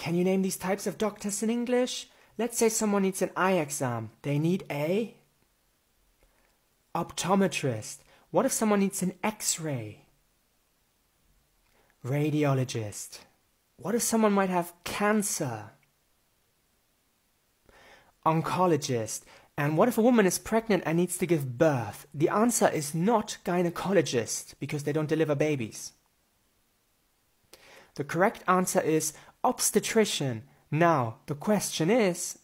Can you name these types of doctors in English? Let's say someone needs an eye exam. They need a optometrist. What if someone needs an x-ray? Radiologist. What if someone might have cancer? Oncologist. And what if a woman is pregnant and needs to give birth? The answer is not gynecologist because they don't deliver babies. The correct answer is obstetrician. Now, the question is